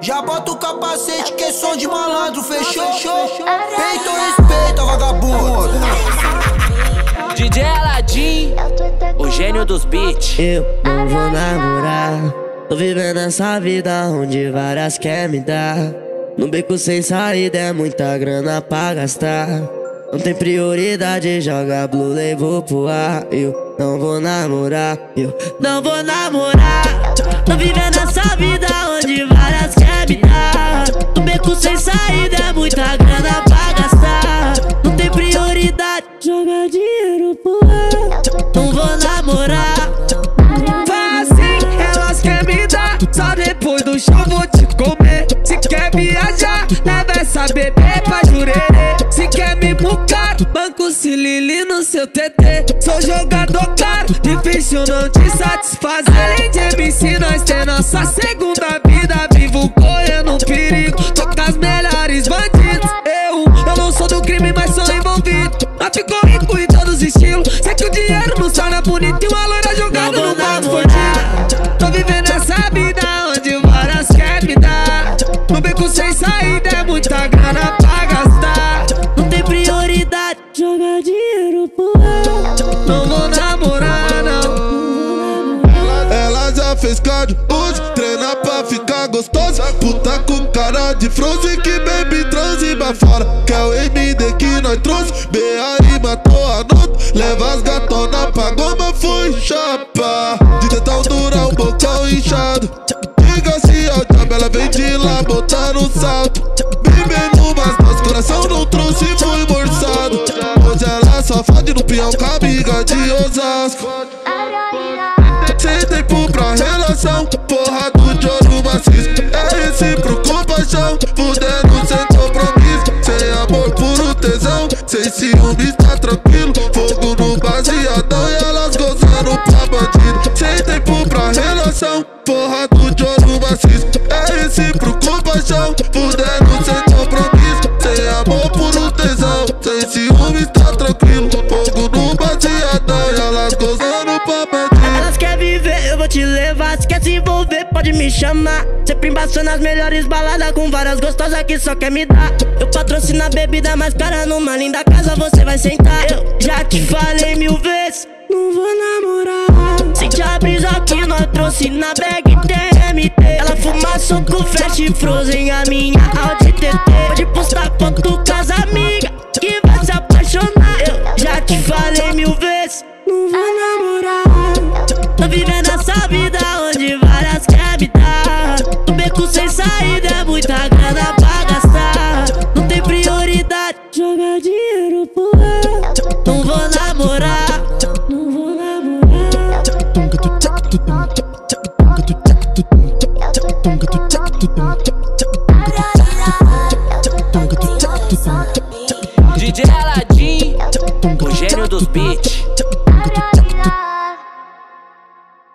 Já bota o capacete que é som de malandro, fechou? Peito respeita, vagabundo. DJ Aladdin, o gênio dos beats. Eu não vou namorar. Tô vivendo essa vida onde várias quer me dar. No beco sem saída é muita grana pra gastar. Não tem prioridade, joga blue, levou pro ar. Eu não vou namorar, eu não vou namorar. Tô vivendo essa vida onde várias quer me dar. No beco sem saída é muita grana pra gastar. Não tem prioridade, joga dinheiro pro ar. Não vou namorar. Faz assim, elas querem me dar. Só depois do show vou te comer. Se quer viajar, leva essa bebê lili no seu TT. Sou jogador caro, difícil não te satisfazer. Além de MC, nós tem nossa segunda vida. Vivo correndo perigo, tô com as melhores bandidos. Eu, eu não sou do crime, mas sou envolvido. Mas ficou rico em todos os estilos. Sei que o dinheiro não torna bonito e uma loira jogada no mato. Tô vivendo essa vida onde várias quer me dar. No beco sem saída é muita grana Não vou namorar, não. Ela já fez cardio hoje, treina pra ficar gostosa. Puta com cara de frozen que baby transe fora. Quer o MD que nós trouxe, BA matou a nota. Leva as gatona pra goma, foi chapa. De tentão durar um bocão inchado. Osasco. Sem tempo pra relação, porra do Joro maciço. É recíproco paixão, fudendo sem compromisso. Sem amor, puro tesão, sem ciúmes, tá tranquilo. Fogo no baseadão e elas gozando pra bandido. Sem tempo pra relação, porra do Joro maciço. É recíproco paixão, fudendo sem compromisso. Sem amor, puro tesão, sem ciúmes, tá tranquilo. Fogo no Se envolver, pode me chamar. Sempre embaçando as melhores baladas com várias gostosas que só quer me dar. Eu patrocino a bebida mais cara numa linda casa, você vai sentar. Eu já te falei mil vezes, não vou namorar. Sente a brisa que nós trouxe na bag TMT. Ela fuma soco, flash frozen, a minha Audi saída é muita grana pra gastar. Não tem prioridade, joga dinheiro pro ar. Não vou namorar, não vou namorar. DJ Aladdin, o gênio dos beats.